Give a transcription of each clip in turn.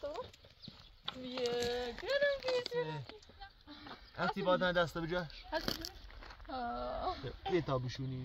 تو یه گرم بیزی هستی بادن دست بجا هستی آه. یه تا بشونی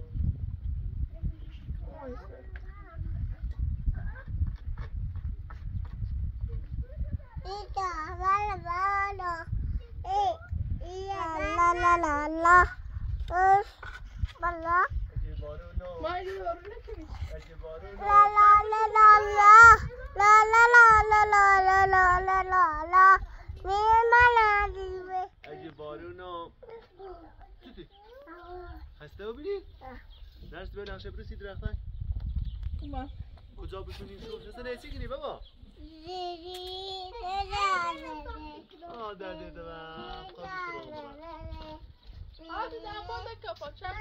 قشنگی بیاد نه نه می‌خوام دارم الوش الی لاله گل تریا چیت نخوام دست مال اگه بارونو ما اینو رو نکنی اگه بارونو اگه بارونو چی خسته ببینی؟ نرس به نقشه برسی درختن کما کجا بشونیم تو خسته نیستی کنی بابا. آه درده دوام خواهد رو هادي ده عمال كفا شاف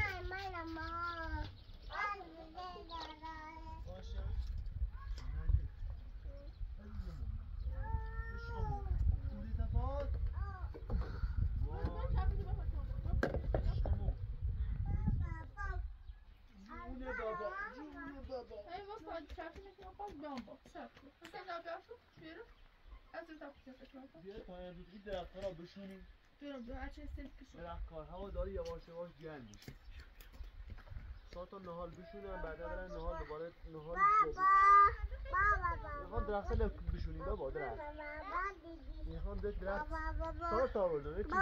انك ما قاعد جنبه شاف بس انا بشوف بيرو از تا کفش ما بیا تا امروز این درخت را بشونیم بيرو بيرو عشان سلك شو درخت کار هوا داره یواش یواش گرم میشه ساعت تا نهال بشونم بعدا برن نهال دوباره نهال می‌خوام درخت لک بشونیم بابا درخت می‌خوام ده درخت ساعت آوردم یه چیزی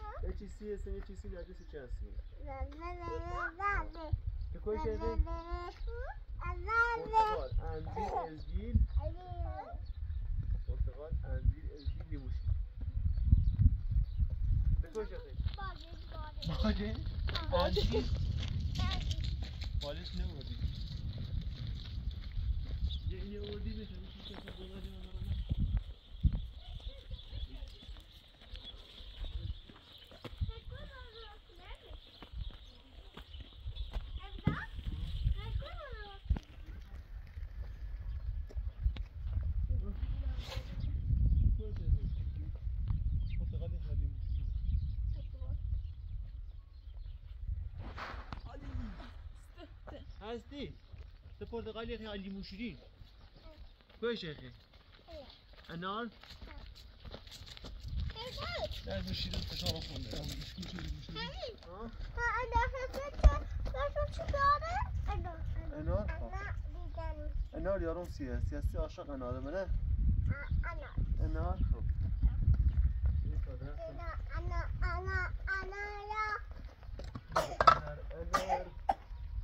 هست. یه چیزی هست یه چیزی چیزی چی هستی که کوی شده پرتقال انجیر ازگیل پرتقال انجیر ازگیل لیموشی به کوی شده باده انجیر بالش نمودی یه اینه اردی بشه میشه که بگذاریم اون رو. پرتقالی خالی میشه هستی تو پرتقالی خیلی لیمو شیرین کوی شیخی انار در شیرین فشار خونده لیمو شیرین آه؟ انار خب. انار یارم سیه سیاستی عاشق انار منه انار خب این تا درخت انار انار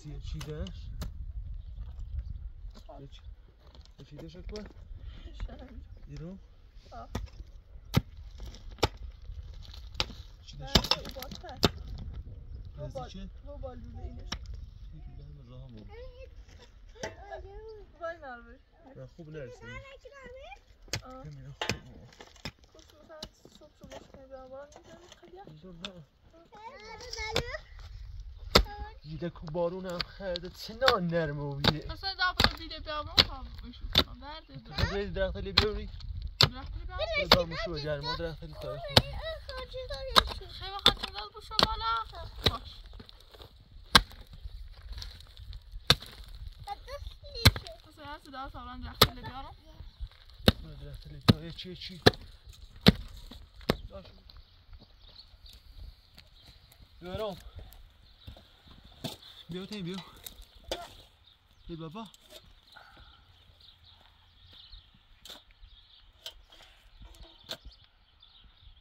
این هستی چیدش یه چیدش اکبر ایرو آه. چیدش نه باته نزدیکه رو بالو اینش یکی دهم راه هم وای نرمش نه خوب نرسیم آه نمیره خوب کس مثلا صبح شو باش کنی برم برم می‌زنی خیلی اینجا نه دیده کو بارونم خرده. چنان نرم و بیره اصلا دفعه دیده بیامون خواهم خب، بشو. کنم برده درخت لی بیوری درخت لی جرما درخت لی خیلی وقت نگل بشو بالا. باش. درخت درخت بیارم چی چی؟ بیارم. biểu thêm biểu thêm bà bó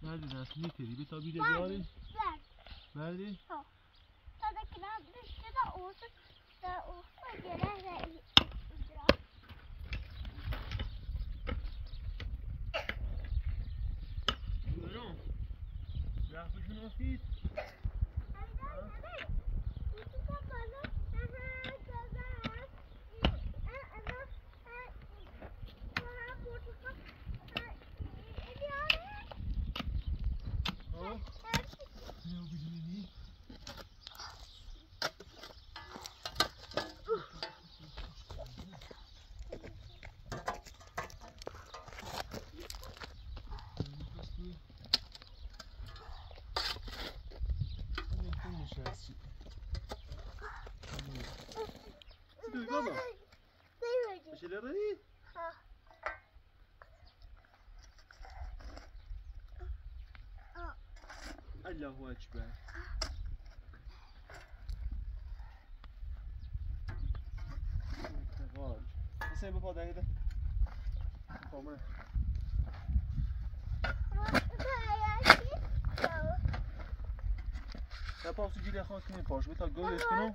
Nerede dersin? Ne teri? tabi de bari. Ver. Nerede? Sadakiler düştü de olsun. Da olsa gelir ve Bırak bu şunu nasıl الله اکبر انتقال حسین بابا دقیقه کامه Tapausu gilė hostinį pošvitą, gulės kinu.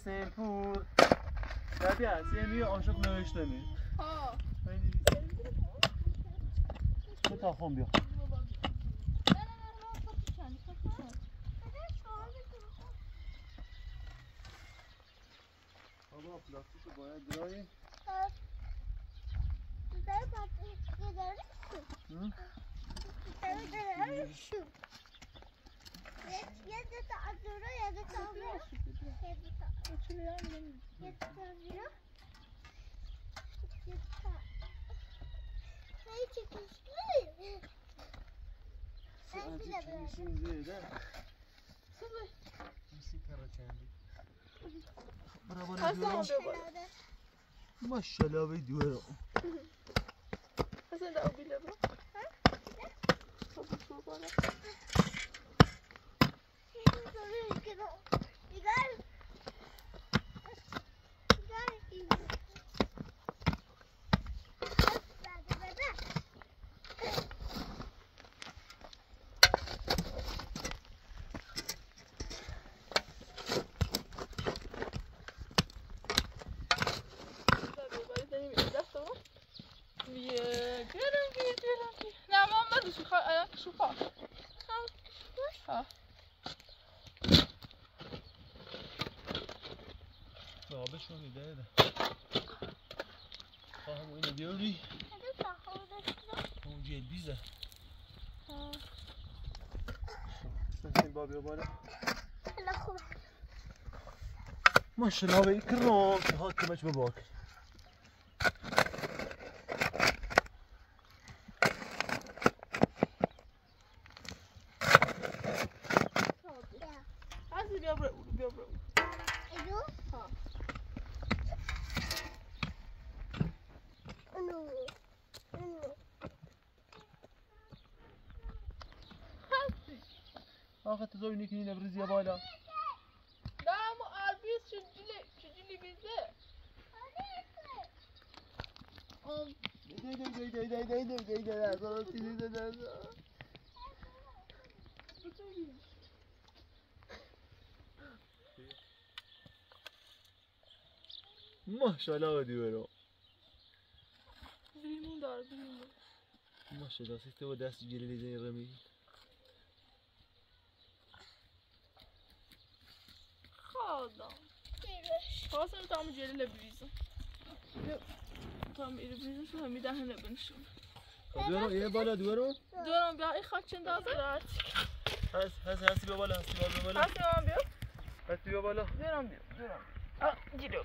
حسین پور. ربیع یعنی آشق عاشق نوشتمی ها تو تا خون بیا. Maşallah video. Sen de o bile bak. Ha? Kapı şu bana. اونیده ده. بخوام اینو بگیری. منم بخوام دستت رو. تو جدی ز. ها. سن بابی دوباره. لاخ. ماشلاوی کر. حرکتش باباک. മാഷാല മതി ماشاءالله سيتي هو داس ديال لي زين الرميل خاضة خلاص انا طعم ديالي لابريزة طعم البريزة شو همي هنا بنشوف دورو يا بلا دورو دورو بيا اخاك شن داز راتك هس هس هس بلا هستی. بلا هس بلا هس بلا دورو بيا دورو بيا اه جيلو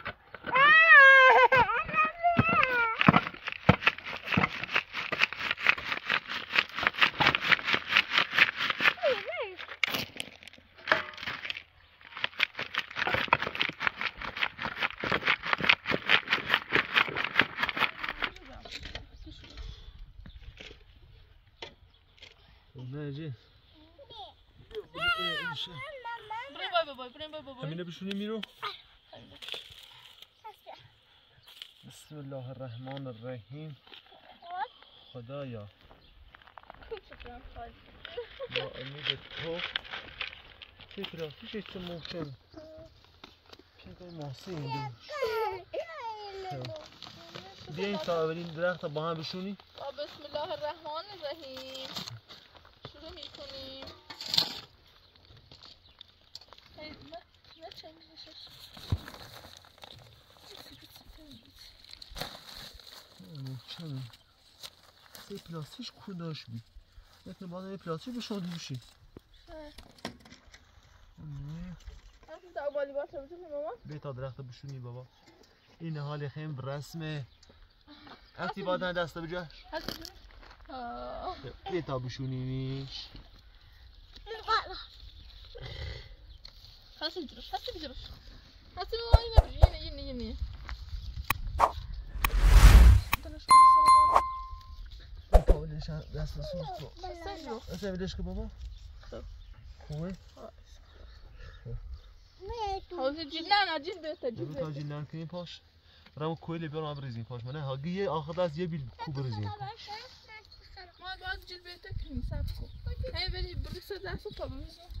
بشونی میرو. بسم الله الرحمن الرحیم. خدایا. با امید تو. فکر پیشش چه محکم پیگاه محسن. اینجا بیا این تا اولین درخت با هم بشونی بسم الله الرحمن الرحیم. همین سه پلاستیش کداش بی باید یه پلاستی به شادی بشی بیتا درخت بشونی بابا. این حال خیم رسمه. باید نه دست به جاش بیتا بشونی نیش خلاص بجرش خلاص بجرش خلاص بجرش Deci asta sunt tu. Asta e که بابا mama? خوبه Cum e? حاضر جیلن عجیب بهت عجیب بهت جیلن کنی پاش رم کویل بیار ما بریزیم پاش منه هاگی یه آخر دست یه بیل کو بریزیم ما باز جیل بهت سب کن هی ولی بریسه دست بریزیم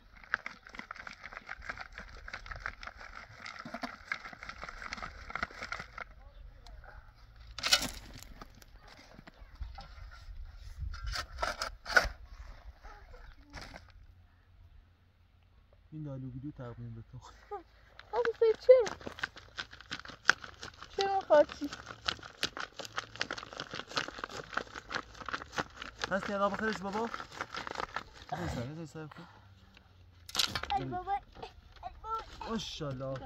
این لالوبیدو تقدیم به تو. آبو چه؟ چه خاکی؟ هست که آب خیرش بابا؟ بزن بزن سر کن ای بابا ماشاءالله.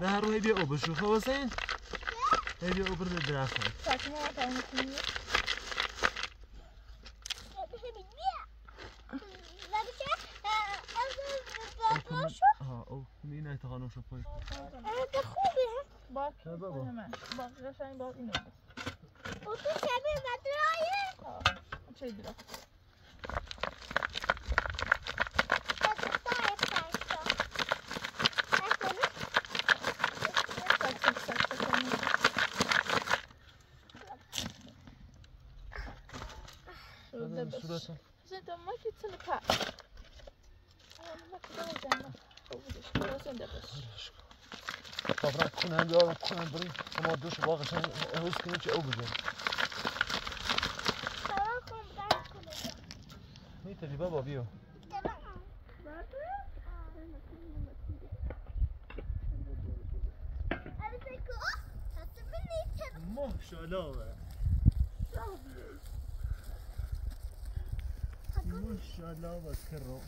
نه روی بیا اوبر شو. خب، خواسته این بیا. اوبر در درخت. قشنگ باید اینو او تو شبیه بدرایه؟ آه خب، چه دیگه Suratın. Zaten maketini tak. Toprak کنند آب کنند بریم ما تدوش الواقع عشان هوز كلمتش قوي بجد ميتا دي بابا بيو ما شاء الله ما شاء الله كرو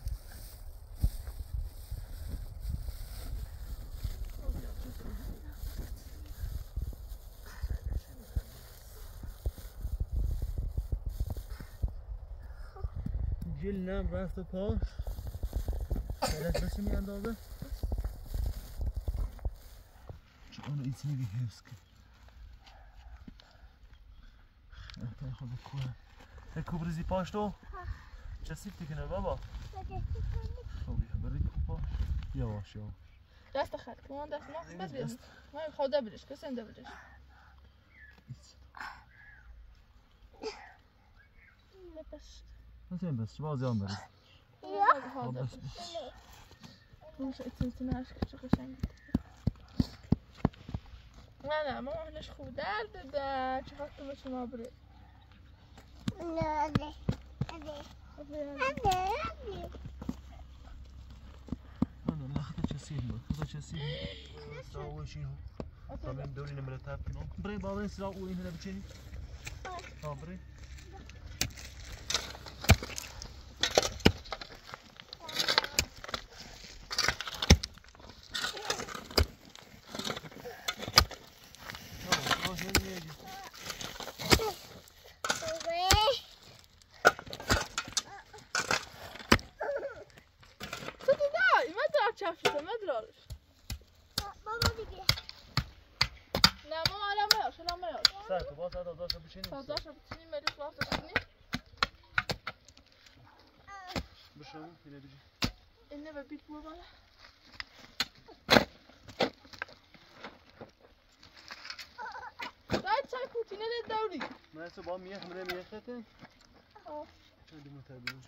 جل نم رفت پاش دلت بسی میاندازه. چه اونو ایسی نگه حفظ کن احتای خود بکنم هکو بریزی پاش تو. چه سیفتی کنه بابا؟ خب بیا بری کو پاش یواش یواش دست خط کمان دست ما بس ما خدا بلش کسی انده بلش بس نتیم بس باز یان بری خدا بس بلش بس مش اتنتناش كتشو قشنگ نه نه ماما احناش خوب درد ده چه خواست بشه ما بره انا لحظة چسیه بود خدا چسیه ساوشی هم تمام دوری نمرتب کنم بری بابا سرا او این هنه بچه ها بری تو تو دای ما در چفشه ما درارش نه ماما الان میاش الان میاش سر تو با رو بتونیم مریض واسه بتونیم بشم اینه بجی اینه به بیت بو بالا. باید چای پوتینه ده دوری. من تو با میخ منه میخته آه. چند متر بیرون؟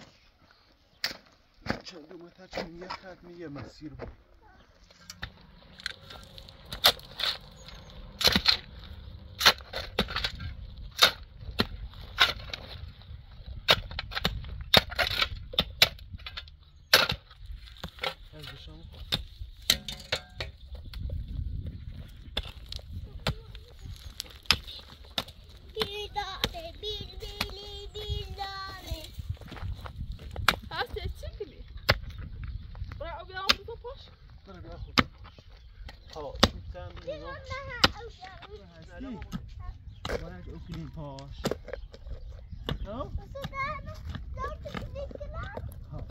چند متر چند میخت میگه مسیر. بود از بشم هستی چی کلی برای او بیام تو پاش برو بیا خود ها چند نگاه هستی باید اکنیم پاش ها ها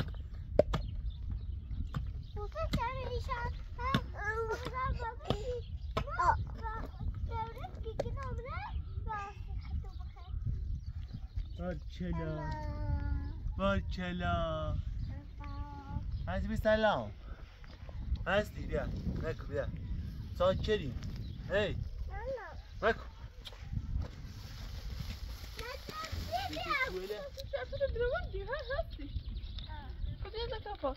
بارکلا بارکلا هستی بی سلام. هستی بیا. نکو بیا. ساکریم. هی نکو شرفت درواجی ها هستی کجا از کفا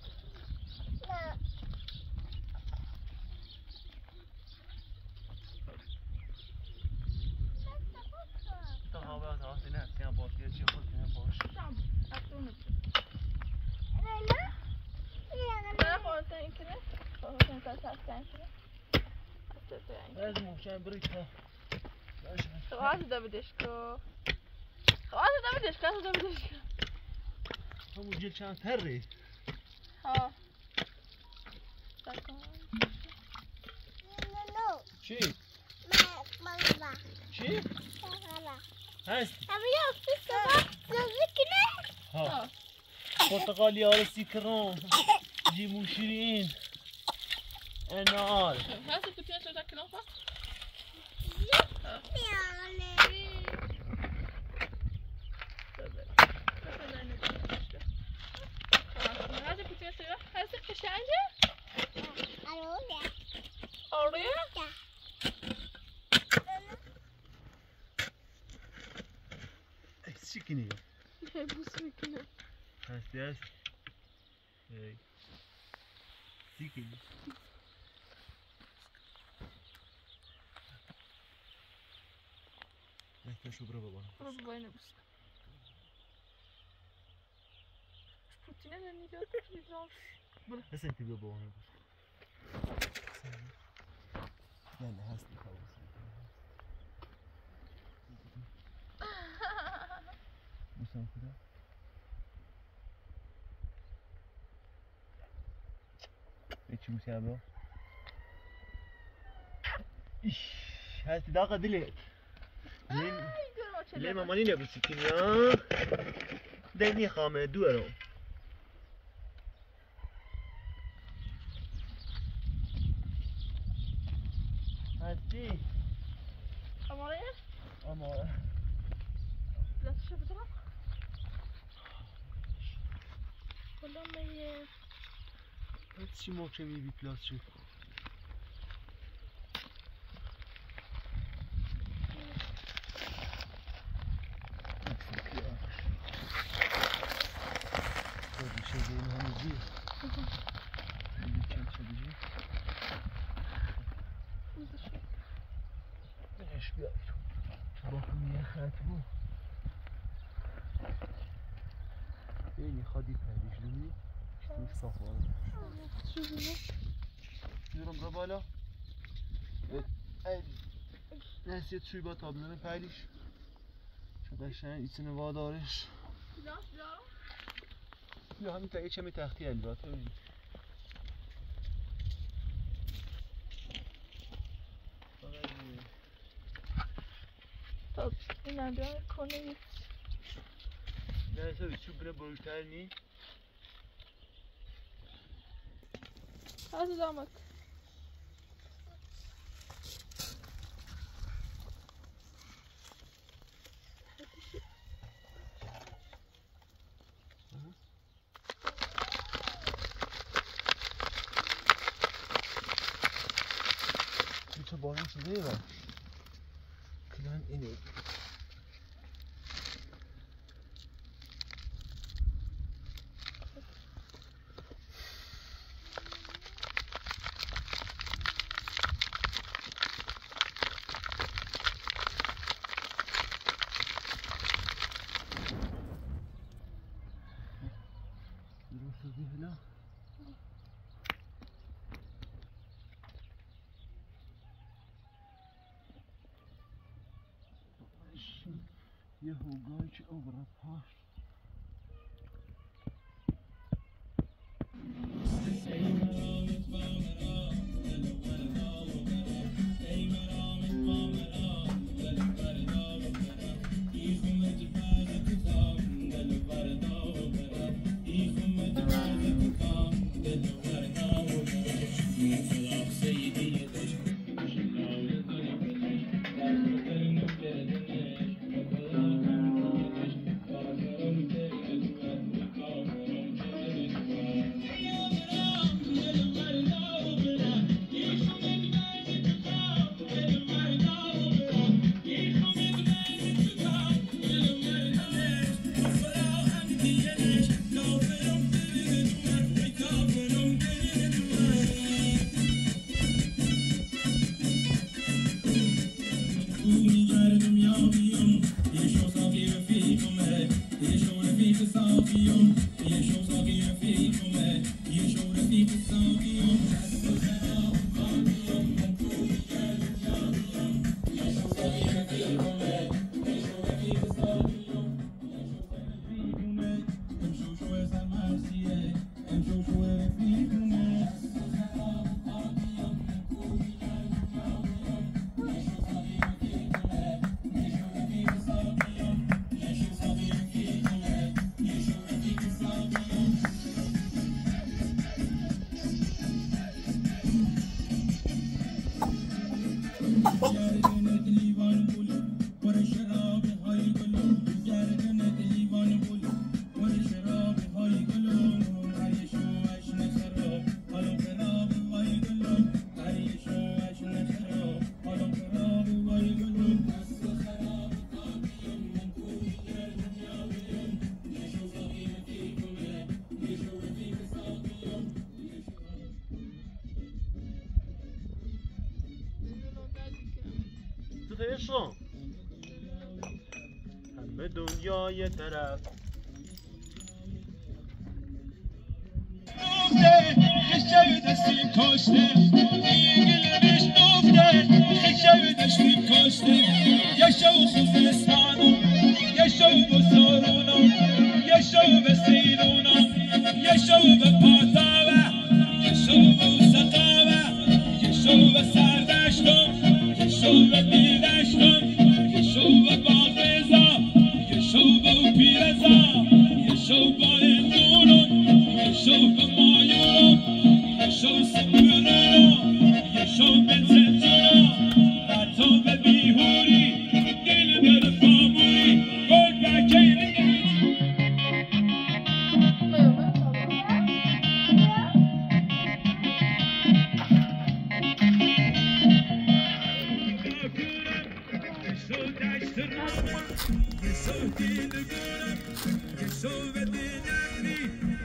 تا هوا تا هستی نه سیان باش یه چی خود کنه باش شام افتونه نه خواهد این کنه خواهد این کنه سستن کنه از محشن بری تا خواهد دا بدش کو خواهد دا بدش کو دا بدش کو همون جل چند تره. ها سکن چی؟ چی؟ هستی. ها. ها پرتقالی آل سیکرون. لیمو شیرین. انار هستی کتیه شده کلام پا. هستی کتیه شده هستی قشنگه آره چی کنی؟ هی بوس می‌کنه هستی هست هی سیکی نکتشو برو بابا برو بابا اینو بوس کن پوتینه نمی‌داد می‌داد حسن تبي بابا هنا لا لا هستی خلاص بوسم كده هيك بوس يا برو ايش هستی داقه دلت. ليه ليه ما ماني نبوسيكين يا دني خامه دوره هستی چی محکمی بی پلاس suyu bat ablanın paylaş. قشنگ içine بیارم یا همین تا یه چمی تختی البته تا اینم بیارم کنه یه نه سوی چوب بره بروشتر نی؟ هذا دامك either. یه هوگای یه طرف. You're so dear to good. You're so ready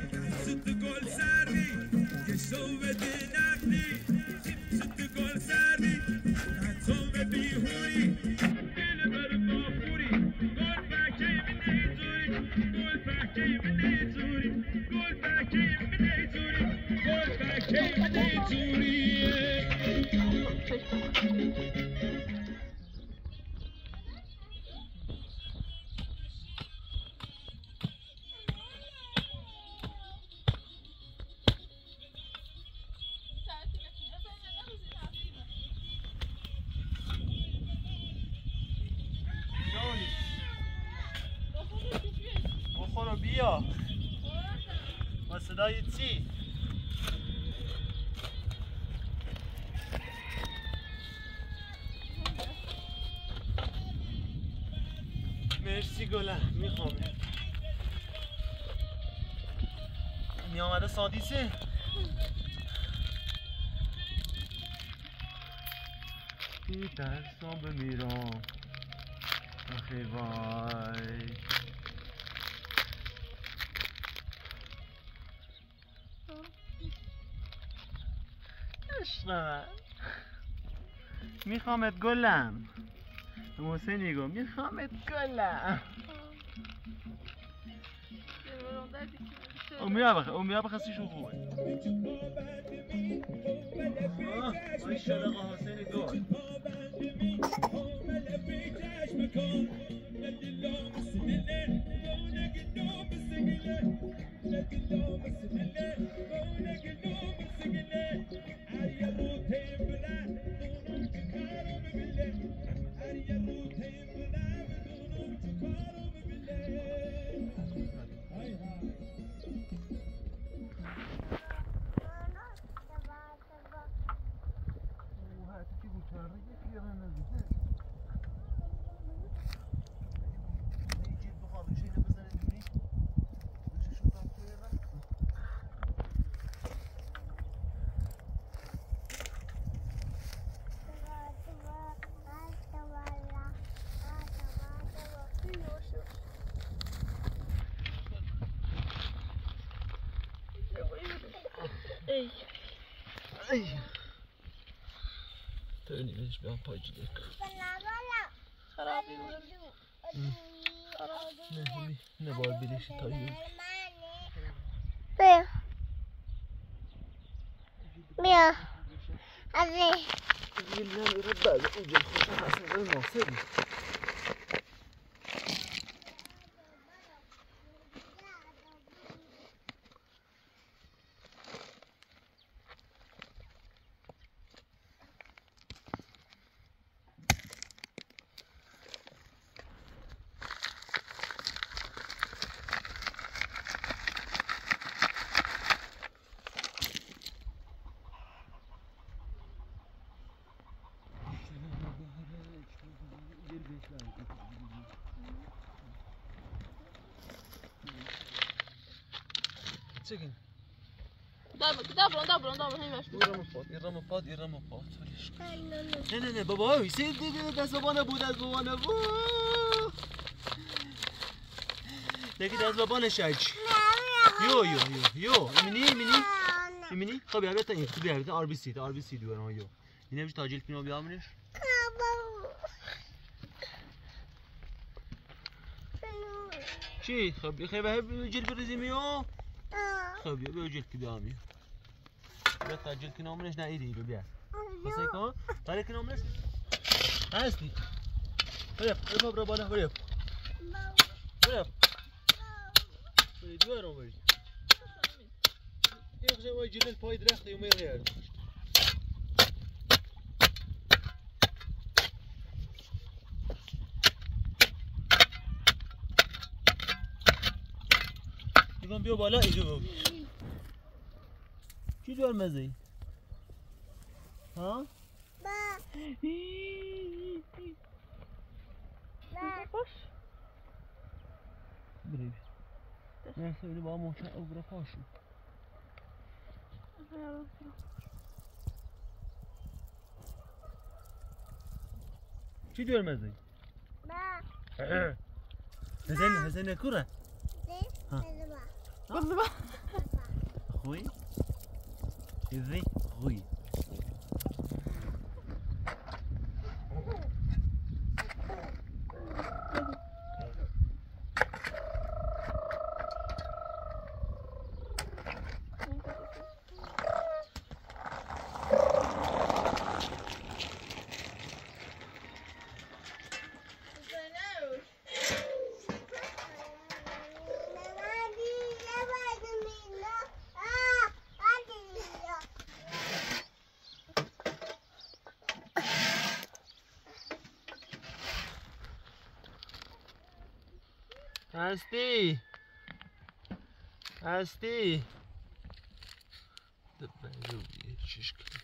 گله می‌خوام. می آمده سادیسه بی ترسام بمیرم آخه وای. عشق میخوامت گلم. حسینی گو میخوامت گلم. امي أبغى امي أبغى خاص يشوفوه Yeah. Törnimiz ben paycılık. خرابی بود Ne, ne, ne var bir işi tayıyor. بیا بیا عزیز Yıllar yürü böyle ucun hoşa hasıl Dá bom, dá bom, dá bom, remexe. Irrama o pote, irrama o pote, irrama o pote. Não, não, não, دست بابانه بود از بابانه بود دیگه دست بابانه شج یو یو یو یو امینی امینی امینی خب یادت این خوبی یارو آر بی سی تا آر بی سی دوباره یو این نمیشه تاجیل کنو بیامنش چی خب خب جلب رزیمیو خب بیا بیا که کدامی که نامنش هستی. بریم بریم برو بالا بریم. بریم. بریم دیوارم بریم. یه خزه وای جلل پای درخت یومی غیر میگم بیا بالا اینجا بگو چی دور مزه ای؟ ها؟ باش بری نه خیلی با محکم او برا پاشو چی دور مزه ای؟ هزین هزین کوره بله با. خوی ازی خوی هستی هستی دبنجو دیگه چیش کنی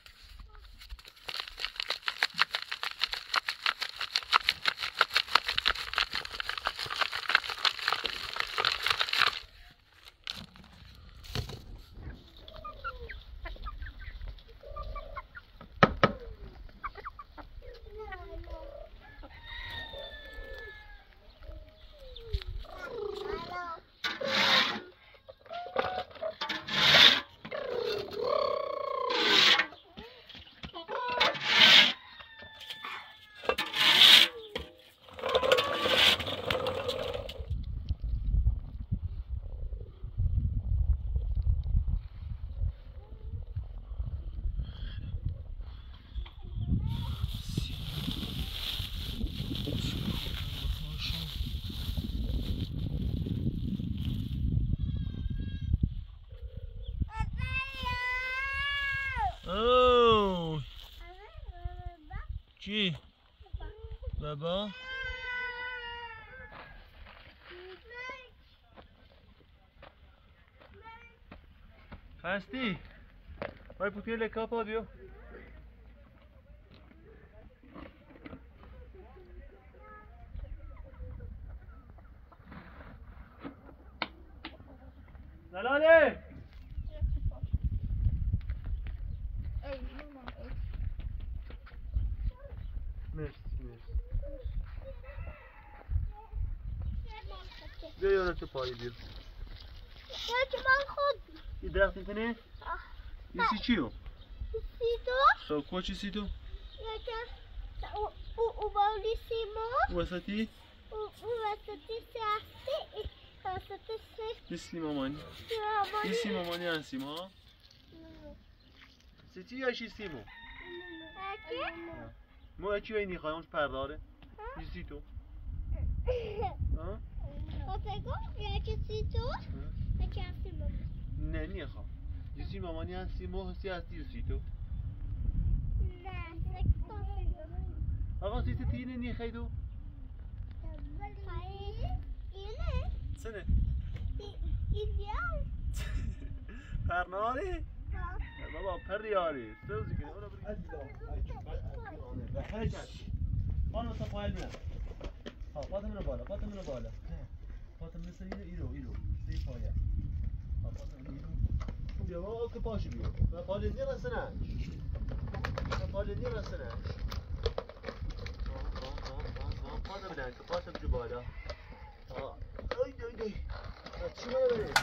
اوه چی؟ بابا هستی؟ Vai putea le capa, Dio. بیا یارو تو پایی بیا یه درخت می‌کنه؟ یه سی چیو؟ سو کوچی سی تو؟ O balíssimo, وسطی؟ o o essa essa نیستی مامانی نیستی مامانی هستیم ها؟ سی چی یا شی سیمو؟ ما چی اینی خواهیم پرداره؟ یه سی تو؟ نه نیه خواه یه سی مامانی هستیم و سی هستی یه سی تو؟ آقا سی سی تینه نیه خیدو؟ سنه پرناری؟ بابا پر یاری سوزی کنی اونو بری خانم تا پایل میرم ها فاطمه رو بالا فاطمه رو بالا. فاطمه مثل اینو ایرو ایرو سی پایه فاطمه ایرو بیا بابا که پاشو بیا و پالی نی رسنه و پالی نی رسنه فاطمه نه که پاشو بجو بالا ها ای ای ای چی مالا بری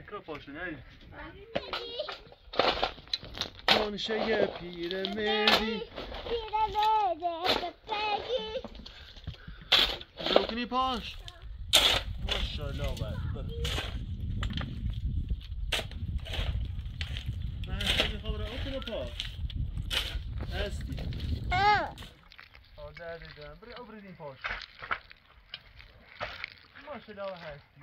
پاشو نه دانشه پیر مردی بکنی پاش. ماشاءالله بر من هستی خبره اون پا هستی. آه درد دارم. بری ابردین پاش. ماشاءالله هستی.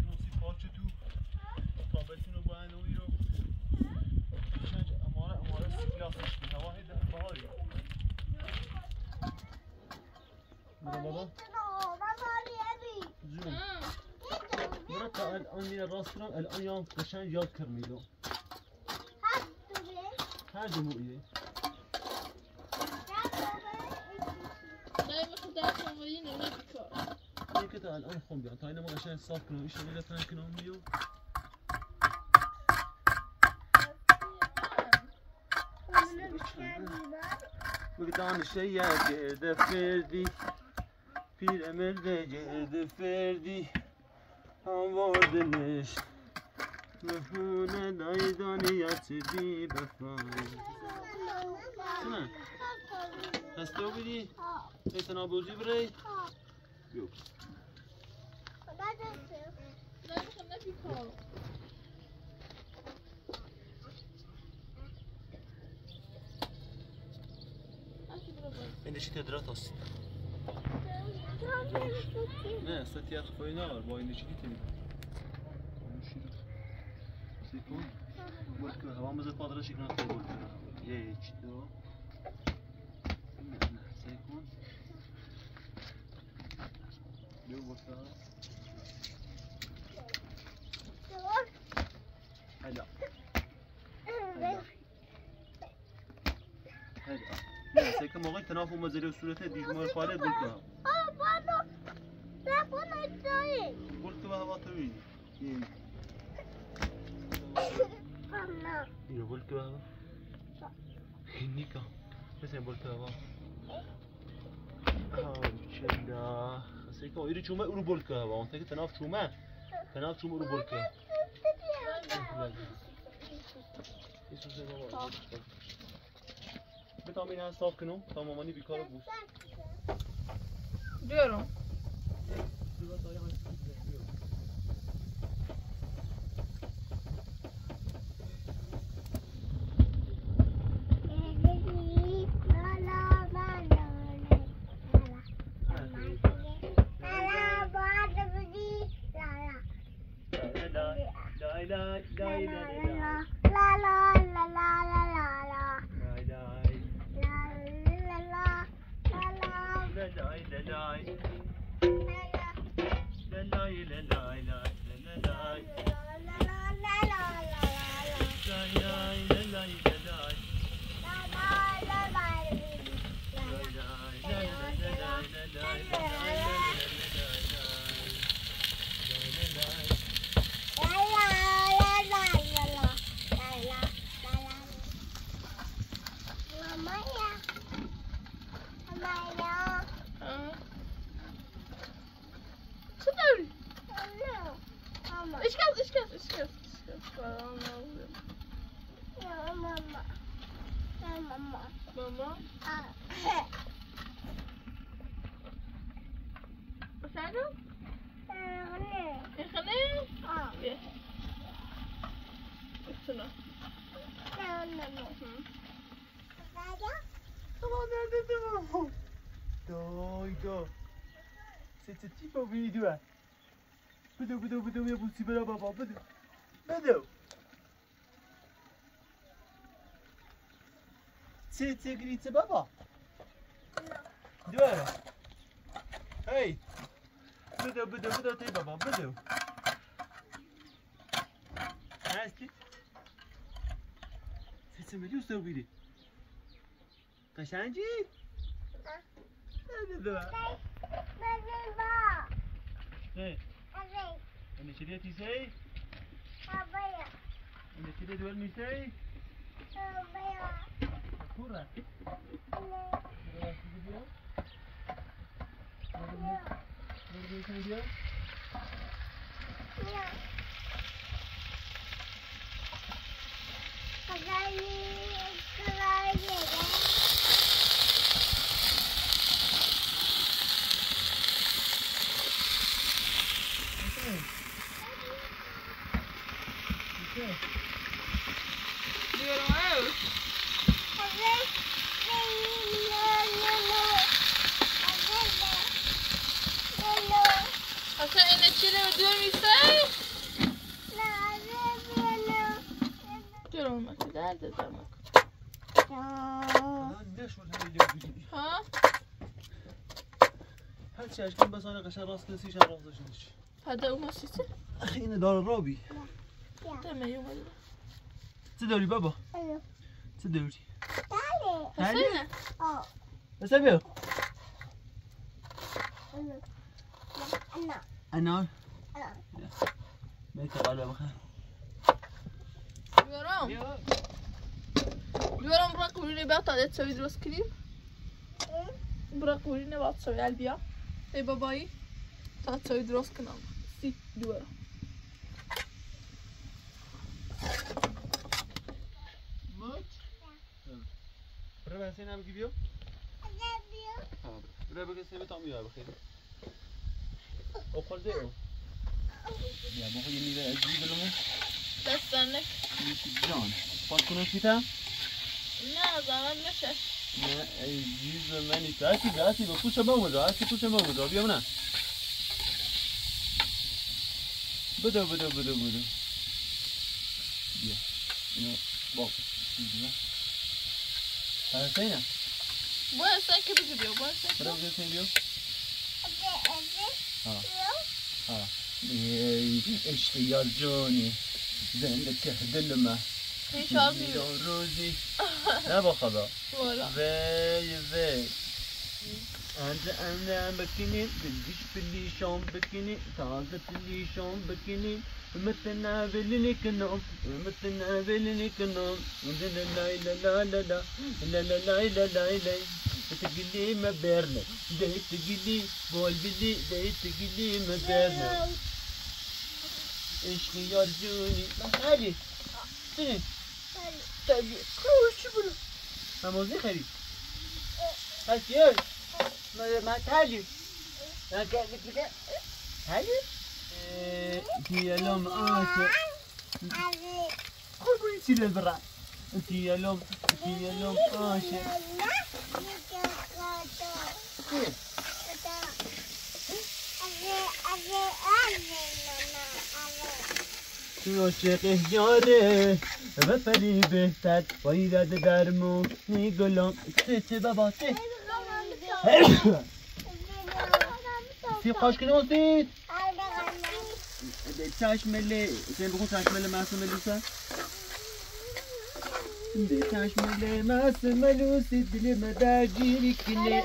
بابا جوم مركب الان من الراس كرم الان يان قشن يان كرميلو هر دو بوئيه این کتا الان خون بیان تا این ما قشن صاف کنم ایشان میره تن کنم میو بقدان الشيء قد فردي پیر مرده گرد فردی آوردنش مهونه دای دانیت بی بفای نه. هسته رو بدی؟ ایتنا بوزی بری؟ بیو این دشی تدرات هستی نه ستی از خوی نار با این دشی دیتی سیکون بود که هوا مزه پادر شکن تو بود یک دو نه نه سیکون دو بود هلا هلا سی که موقع تناف و مزیرو سرته دیگه می‌خوره دکه. آبادو تناف نمی‌تونه. بولکه هوا تویی. یه. پناه. یه بولکه هوا. کنیکا. بسیار بولکه تو آه خب شد. سی که ایری چومه اور بولکه هوا. اون تا که تناف چومه تناف چومه اور بولکه. تا نه صاف کنو تا مامانی بیکار بود دیارم ویدیو بده بده بده یه بوسی بده بابا بده. بده. چه چه گریته بابا؟ دوره هی بده بده بده تی بابا بده. هستی؟ سه سه میلیون سو بیری Anne çeliye tise? Babaya. Anne çeliye duvar nise? não. Kura. Anne. Kura sizi diyor. Nerede não. diyor? Ya. Kazayı, kazayı. Número 1. ها؟ هل بس أنا قشر راس كل شيء شعر راس هذا هو ما أخي أنا دار الرابي تمام تدوري بابا تدوري حسينة آه اسابيو أنا أنا ما يتقالوا بخير يورام يورام براك وريني بقى طالعة تسوي دروس كريم براك وريني بقى تسوي علبيا اي باباي طالعة تسوي دروس كنا سي يورام Bura ben seni abi gidiyorum. Tamam. Bura bakın seni tam yiyor abi خیلی. Okulda o. Ya bu kadar yeni de acı bulumu. Destanlık. Can. Pas bunu kitam. نه زمان نشه نه ای جیز منی تاکی داتی با پوچه بموزا هستی پوچه بموزا بیا نه بده بده بده بده بیا اینو با چیز نه Argentina. Buenos Aires, ¿qué me dio? Buenos Aires. ¿Pero qué te dio? آه آه عشت يا رجوني زينك هدلمه روزي لا بخدا زي زي أنا أنا بكني بديش بلي شام بكني تازة بلي شام بكني متنا بيني لك النوم متنا بيني لك النوم ونزل لا لا لا لا لا لا لا لا بتجلي ما بيرني ديت تجلي وقل بي دي بقيت تجلي ما بيرني ايش اللي رجوني ما حاجتي حاجتي حاجتي خلاص ما مزي خالد حاجتي ايه ما ما حاجتي حاجتي انت يا لوم انت قربي انت للبرع انت يا لوم انت يا لوم تو عاشق یاره و پری بهت باید درمو نیگلم سه چه بابا سه سی قاش کنیم سید واسید چشمله سین بخون چشمله محسن ملوسا چشمله محسن ملوسی دل مدرگیری کنه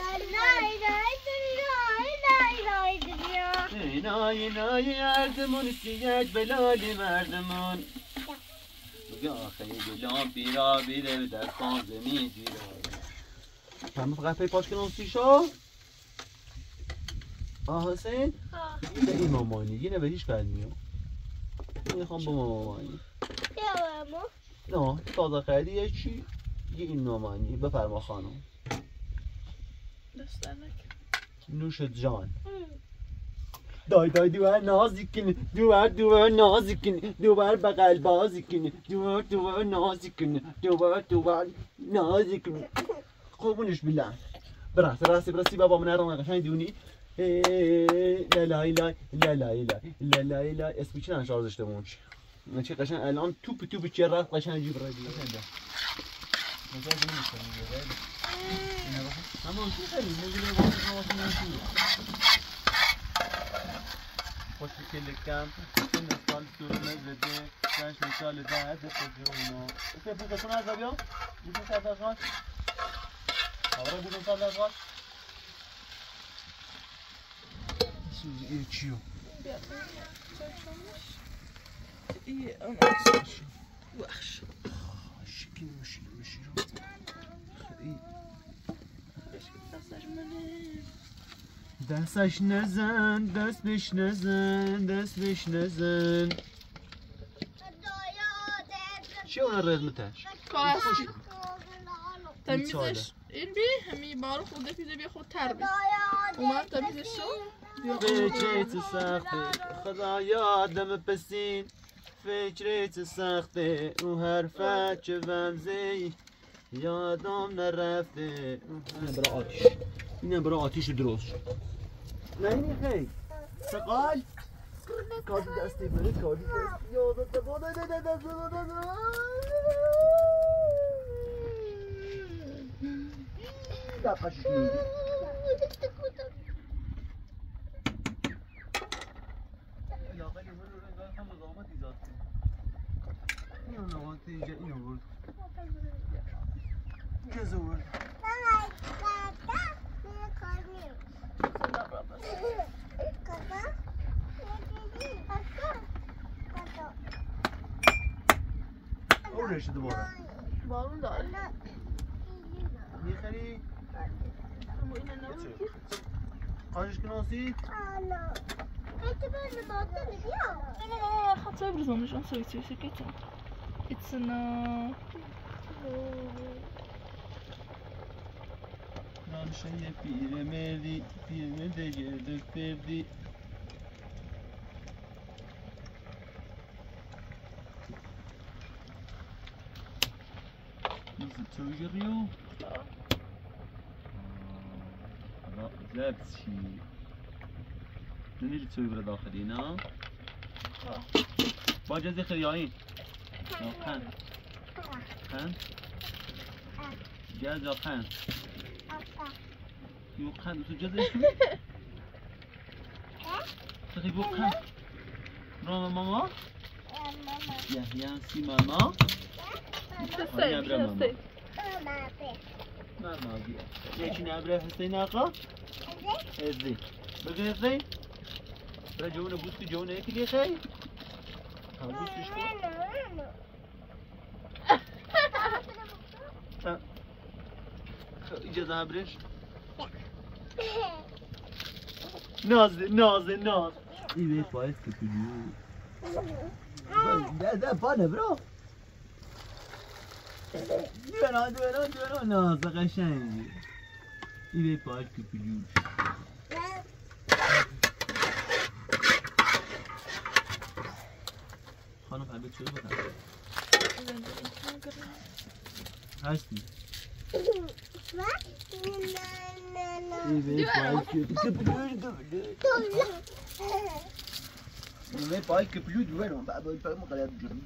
اینای اینای اردمون سیگ بلالی مردمون. بگه آخه گلام بیرا بیره در خان زمین جیرا همه فقط پی پاش کنم سیشا آه حسین Ha. به این مامانی یه به هیچ کار میام. می‌خوام با مامانی. نه تازه خریدی یه چی؟ یه این مامانی. بفرما خانم. نوش جان. دای دای دوباره نازی کنی. دوباره دوباره نازی کنی. دوباره بغل بازی کنی. دوباره دوباره نازی کنی. دوباره دوباره نازی کنی. خوبونش بیلن برس راستی برسی بابا من رو قشنگ دونی لالای لای لالای لای لالای لای اسم چی شارژش دمونش چه قشنگ الان توپ توپ چه قشنگ جیب رادیو همون تو خیلی. نگیره باید این سال سور مزده کنش مثال ده. از خودیونا اسم بوکتون از آبیا؟ بوکتون از آبیا؟ آبرا بوکتون از آبیا؟ اون بخش شکل مشیر مشیر خیلی دستش نزن دستش نزن. دستش نزن چی اون این ساله. تمیزش این بی همی بارو خود پیزه بیا خود تر بی. اومد تمیزش شد فکرت سخته؟ خدایا دم پسین فکرت سخته؟ او حرفت چه ومزه یادم نرفته. اینم برای آتیش. اینم برای آتیش درست شد. نه این خیلی سقال؟ کادی دستی بره کادی دستی. یادت بادا ده ده ده ده ده ده. دقیقش مزاحمت ایجاد کنه. این نقاط اینجا این آورد. کز آورد. آورش دوباره. بارون داره. می‌خری؟ اما اینه نبودی خواهش کناسی اینه ما خطا بریزمش اون سوی سوی سکتم ایتسنا نانشه پیر مردی پیر مرده گرد پردی Diese Zögerio. selbst hier. نمیری توی بره داخلی نه؟ با جزی خیایی یا خند. خند جز یا خند؟ یو خند. تو جزی شو تخی بو خند. رام ماما؟ یحیی سی ماما. چسته چسته ماما. بیا. یکی نبره حسین آقا. ازی. بگو ازی. برای جون بوس که جون یکی دیگه خیلی هم بوسش کن اجازه هبرش ناز ناز ناز این بیت باید که کلیو ده ده پانه برو دونا دونا دونا ناز قشنگی این بیت باید که کلیو خانم همه Spannung halbe Tür über Heißt nicht. Il n'est pareil que plus d'où elle, on va vraiment aller à Johnny.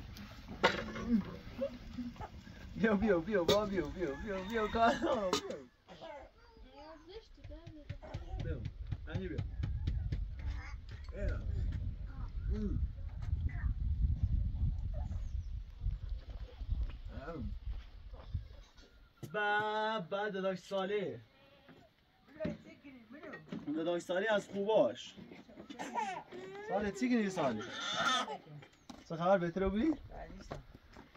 Viens, viens, viens, viens, viens, viens, viens, viens, viens, viens. Não, aí, viu? با بعد داداش ساله داداش ساله از خوباش ساله چی گیری ساله چه خبر بهتره بودی؟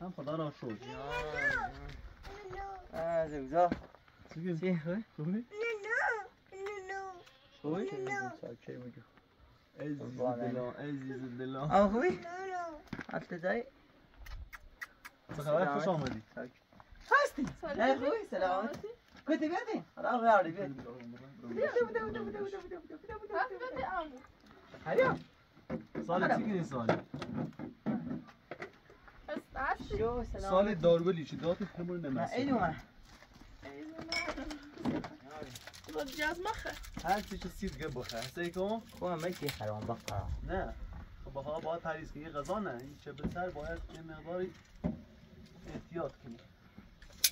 هم خدا را شد چی گیری؟ چی خوی؟ خوبی؟ خوبی؟ عزیز دلان عزیز دلان خوبی؟ حالت داری؟ چه خبر خوش آمدی هستی؟ نه خوبی؟ سلامتی؟ کتی بیادی؟ حالا بیادی بیادی هریا ساله چی گیری ساله؟ شو ساله داربلی چی داتی همون نه نمسه ایدو من جاز مخه هر چی چه سیر گه بخه هسته کن؟ خوبم بکی خرام بقرا نه خب بخواه باید پریز کنی غذا نه این چه به سر باید یه مقداری احتیاط کنی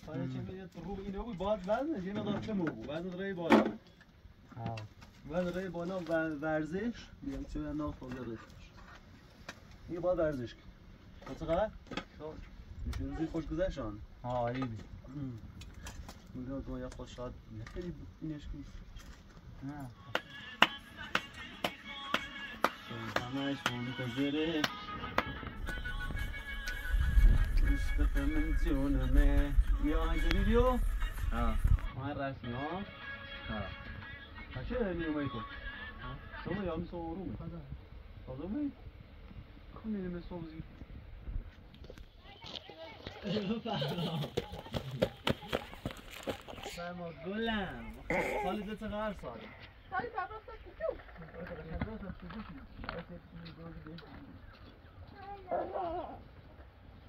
اینا بود باد بنده یه مقدار چه بود بعد رای بالا بعد رای بالا ورزش میگم چه نه خود یه باد ورزش کن چه خبر شو روزی خوش گذشتن ها عالی بود میگم تو یا خوش شاد خیلی اینش کی نه همش منتظره عشقت من جونمه یه آهنگ ویدیو ها من رسمی ها ها چه نیومه تو شما یا میسا آرومه آرومه کم نیمه سوزی سما گلم سالی دو چقدر سالی سالی تبرخ تا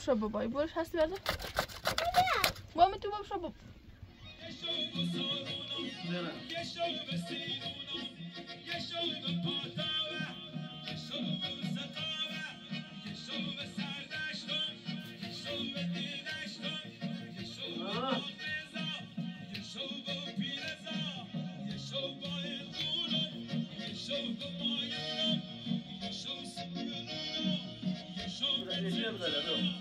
بشرب باباي بقولش حاسس بهذا ماما انت ما بشرب Yeah,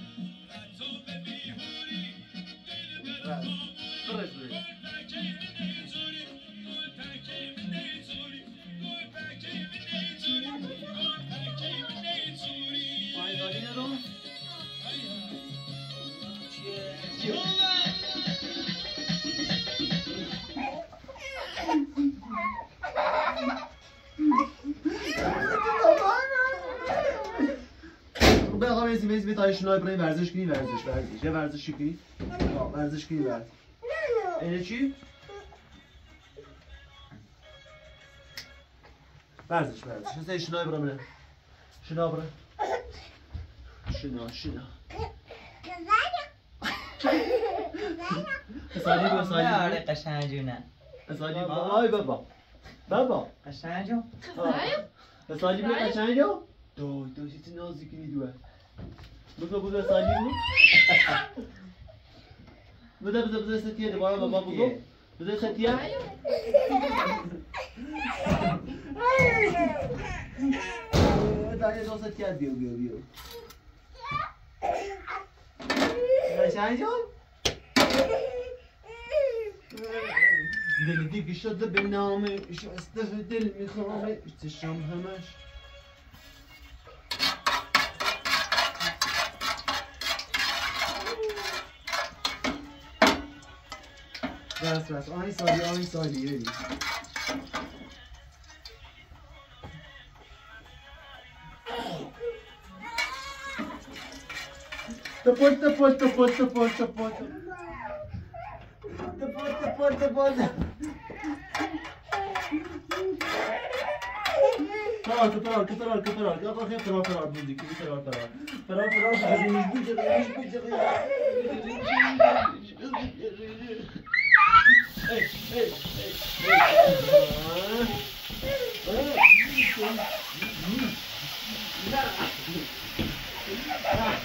تو بشو بابا به آقا میزی میزی به تایش نای برای ورزش کنی ورزش ورزش. یه ورزشی کنی؟ ورزش کنی ورزش اینه چی؟ ورزش ورزش. مثلا شنای برای منه شنا برای شنا شنا سالی با سالی آره قشنجونه سالی آی بابا بابا قشنجو سالی بیا قشنگ جو دو دو چیزی نازی کنی دوه بگو بگو سالی بگو بده بده بده ستیه دوباره بابا بگو بده ستیه داری دو ستیه بیو بیو بیو جون دل دیگه شده به نامش شسته دل میخوامه چشم همش. بس بس. آهی سالی آهی سالی Te pot, te pot, te pot, te pot, te pot. Te pot, te pot, te pot. Ferhat, Ferhat, Ferhat, Ferhat. Ya bak hep Ferhat, Ferhat dedik. Bir Ferhat, Ferhat. Ferhat, Ferhat. Yüz bir cırı, yüz bir cırı ya. Hey, hey, hey.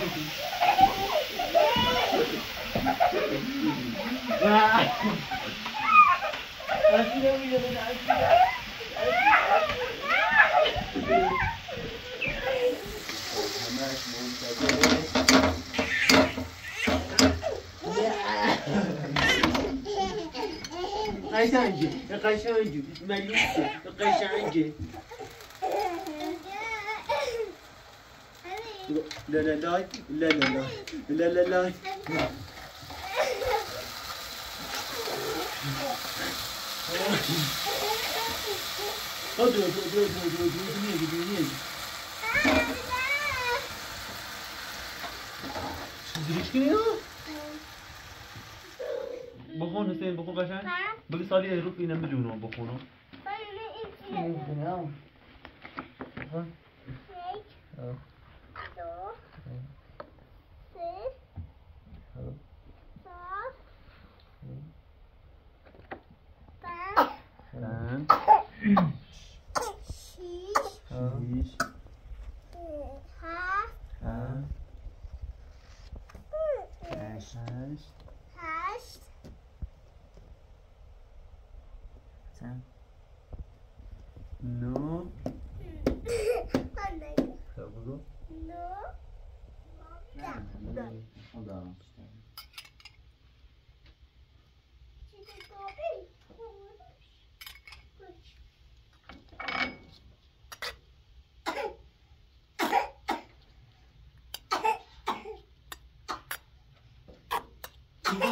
Hey. قشنگه قشنگه ملیسه قشنگه لا لا لا لا لا لا لا لا لا هدو هدو هدو هدو هدو هدو هدو هدو چیزی کنی ها؟ بخون حسین بخون قشنگ بگی سالی رو اینم بدونم بخونم چند شیش هشت. نو. تا بگو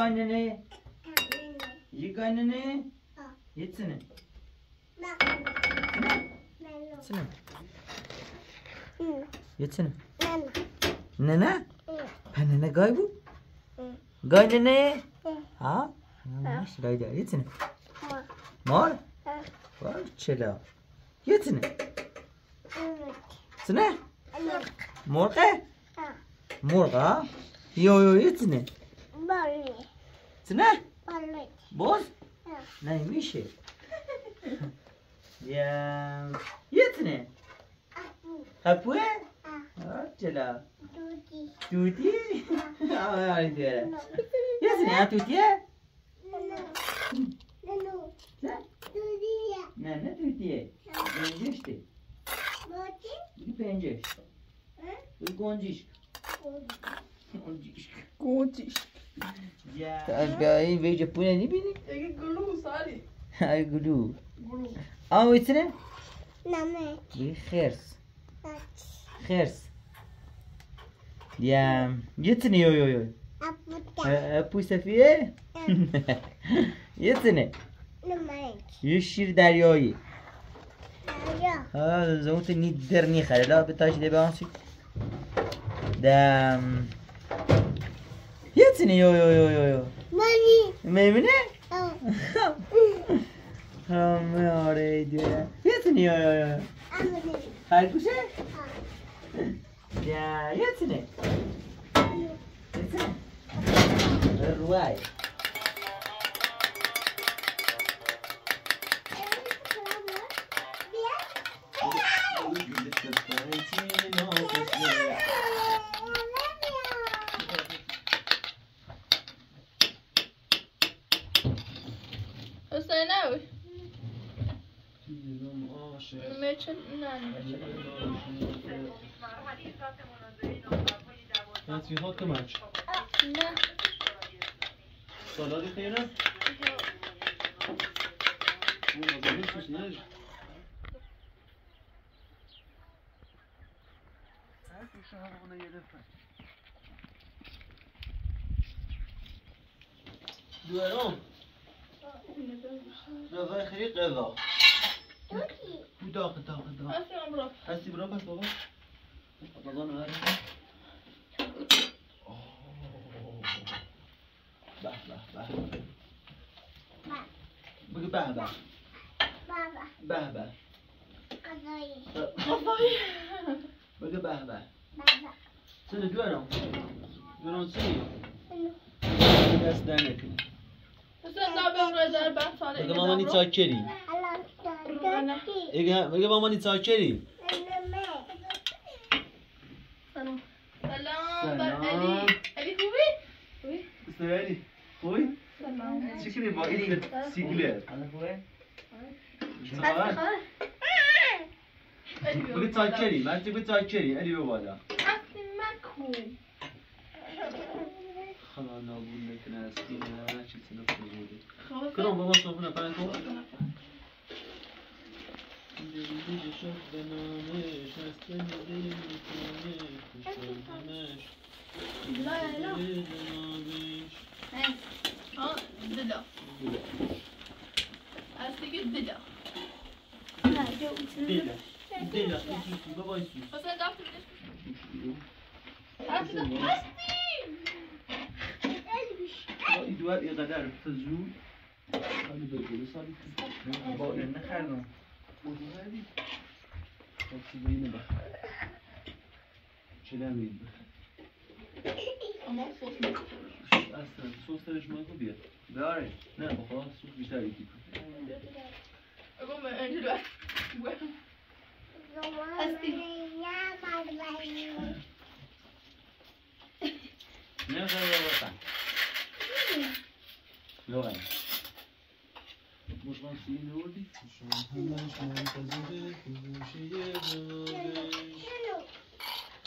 annene. Yık annene. Yetsene. Yetsene. Yetsene. Nene? Nene gay bu. Gay nene. Ha? Nasıl gay gay yetsene. Mor. Var çela. Yetsene. Sene? Morga. Morga. Yo yo yetsene. Morga üstüne? Balık. Boz? Ha. Neymiş? ya. ne Yetini? Hapu. Acela. Tuti. Tuti? Ay diyor. Yetini ya tuti? Nano. Ne? Tuti. Ne ne tuti? Bence işte. Bence. Bence. Hı? Gonciş. Gonciş. Gonciş. تو از بیایی ویجا پونه نیبینی؟ اگه گلو ساری اگه گلو گلو آن ویتره؟ نمک بی خیرس خیرس یم یتنه یو یو یو اپوتا اپو سفیه؟ یتنه نمک یه شیر دریایی دریا ها زمان تو نی در نی خیلی لا بتاشی ده Yetini yo yo yo yo yo. Mami. Memine? Tamam oraya diyor ya. Yetini yo yo yo. Haykuşe? Ya yetini. Yetini. Ruay. You hold too much. No. Solo de pena? No. شهر أغنية دفع دوالون نظر خريق هذا وداق داق داق هسي بابا أظن هذا بگو به به به به بابایی بگو به به سنه دوارم دوارم سی دست در نکنی بگه ماما نی چاکری بگه بگه ماما نی چاکری سلام سلام. بر علی علی خوبی؟ سرعلی خوی؟ سلام چی با این سیگلر Alla خوبه؟ چه خبر؟ علی بیا بگه بالا. چاکری من بگه چاکری علی بیا بالا اصلی مکو خدا نابود نکنه از بابا نفر کن لا لا لا ها ددا اصلی ددا حسین دا هستی هستی دوار اینقدر فزود حالی به گل سالی با این نخرم مجردی خب چی بینه بخیر چه نمید بخیر اما صوت می‌کنه اصلا سوس درش من خوب بیاد بیاره نه بخواه سوس بیشتر یکی کن اگه من اینجوری نه خیلی بطن لغن مشغل سوی نوردی همش منتظر گوشه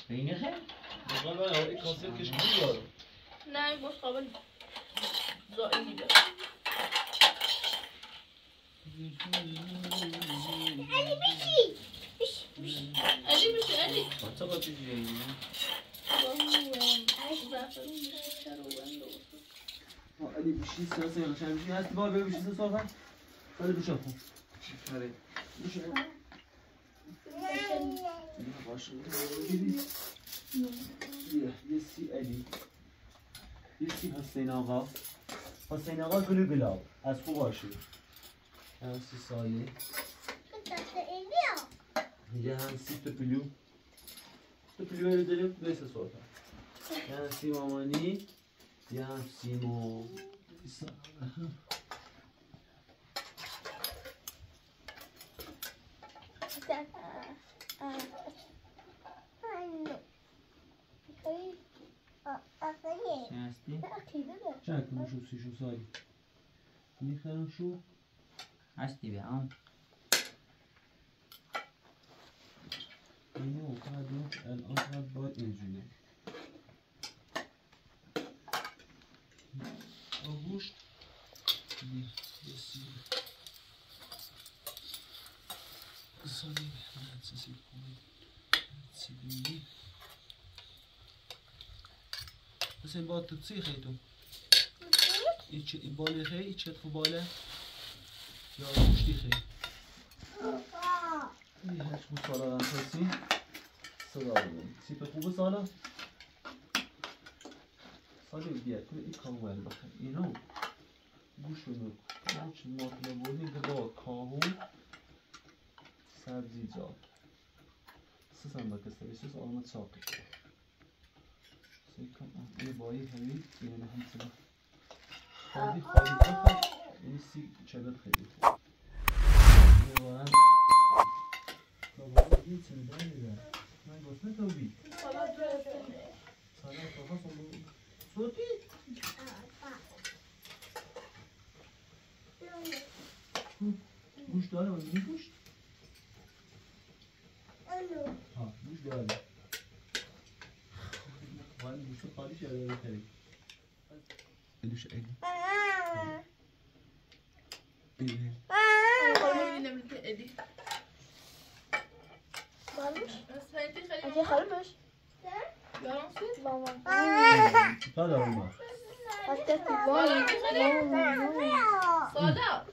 این خیر مقام من این کاسه کشکی دارم نه این گوشت قابل زایی میده علی بشه علی بچه با چی جایی علی بشی سیاسه یا نشان بشی هستی بار ببشی سه صافت علی بشا خون آره بشا باشه. یه سی علی یه سی حسین آقا حسین آقا گلو گلاب از خوب باشه هم سی ساله یه هم سی تپلو تپلو رو داریم بیسه صورتا یه هم سی مامانی یه هم سی مو هستی؟ چند کنم شو سی شو سالی می‌خرم شو هستی به هم اینه فقط الان فقط باید اینجوری آگوشت یه سی سالی نه سی کنی سی بس این باید تبسی خیتون ایچ این ایچ خو باله یا گوشتی خی این هشت بود سالا دارم تاسی صدا بودیم سیپ خوبه سالا سالی بیا تو این کامل بخیر اینو گوش رو چه مطلب بودیم که با کاهون سبزیجات سسم بکسته سس آمد ساقی سیکم این بایی همی اینه هم سلا خالی خالی. بخیر این سی چلت خیلی خوب. بارم بابا این چه داره من گفتم تو بی. سلام خواستم صوتی گوش داره ولی گوش ها گوش داره. عنده شقة أيوه خربش انت خربش ماما صدا ماما حطيت البال ماما صدا